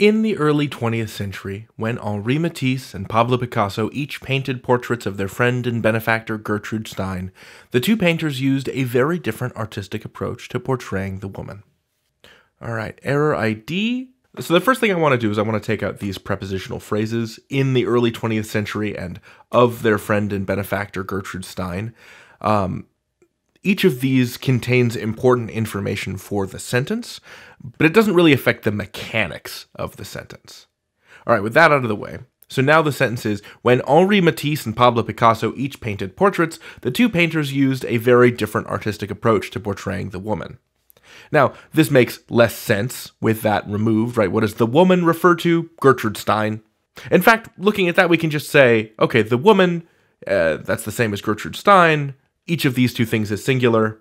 In the early 20th century, when Henri Matisse and Pablo Picasso each painted portraits of their friend and benefactor Gertrude Stein, the two painters used a very different artistic approach to portraying the woman. All right, error ID. So the first thing I want to do is I want to take out these prepositional phrases in the early 20th century and of their friend and benefactor Gertrude Stein. Um, each of these contains important information for the sentence, but it doesn't really affect the mechanics of the sentence. All right, with that out of the way, so now the sentence is When Henri Matisse and Pablo Picasso each painted portraits, the two painters used a very different artistic approach to portraying the woman. Now, this makes less sense with that removed, right? What does the woman refer to? Gertrude Stein. In fact, looking at that, we can just say, okay, the woman, uh, that's the same as Gertrude Stein. Each of these two things is singular.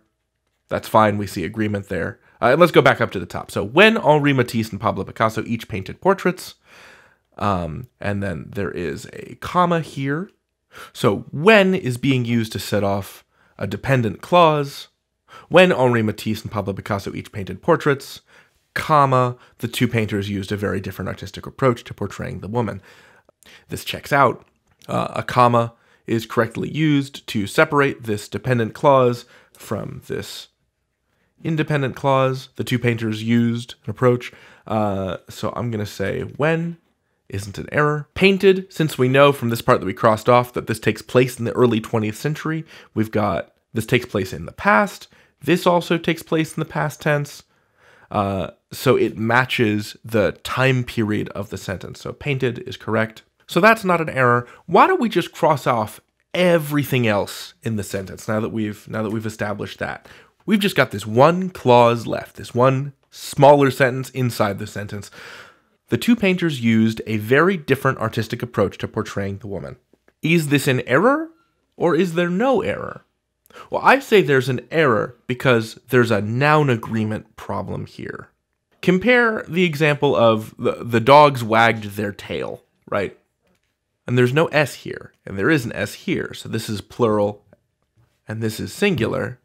That's fine. We see agreement there. Uh, and let's go back up to the top. So when Henri Matisse and Pablo Picasso each painted portraits, um, and then there is a comma here. So when is being used to set off a dependent clause. When Henri Matisse and Pablo Picasso each painted portraits, comma, the two painters used a very different artistic approach to portraying the woman. This checks out. Uh, a comma is correctly used to separate this dependent clause from this independent clause. The two painters used an approach. Uh, so I'm going to say when isn't an error. Painted, since we know from this part that we crossed off that this takes place in the early 20th century, we've got this takes place in the past. This also takes place in the past tense. Uh, so it matches the time period of the sentence. So painted is correct. So that's not an error. Why don't we just cross off everything else in the sentence now that we've now that we've established that? We've just got this one clause left, this one smaller sentence inside the sentence. The two painters used a very different artistic approach to portraying the woman. Is this an error or is there no error? Well, I say there's an error because there's a noun agreement problem here. Compare the example of the, the dogs wagged their tail, right? And there's no S here, and there is an S here. So this is plural, and this is singular.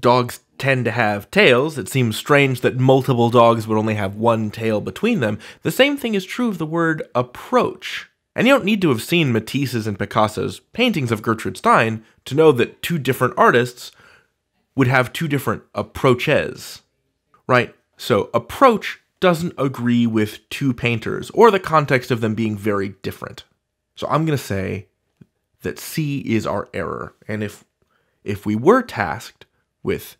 Dogs tend to have tails. It seems strange that multiple dogs would only have one tail between them. The same thing is true of the word approach. And you don't need to have seen Matisse's and Picasso's paintings of Gertrude Stein to know that two different artists would have two different approaches, right? So approach doesn't agree with two painters or the context of them being very different. So I'm going to say that C is our error. And if if we were tasked with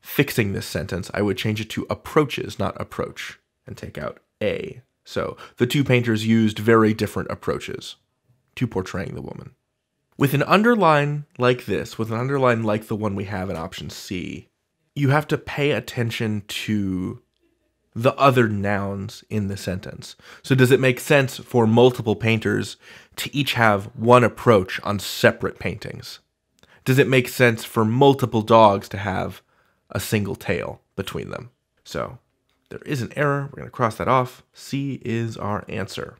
fixing this sentence, I would change it to approaches, not approach, and take out A. So the two painters used very different approaches to portraying the woman. With an underline like this, with an underline like the one we have in option C, you have to pay attention to the other nouns in the sentence. So, does it make sense for multiple painters to each have one approach on separate paintings? Does it make sense for multiple dogs to have a single tail between them? So, there is an error. We're going to cross that off. C is our answer.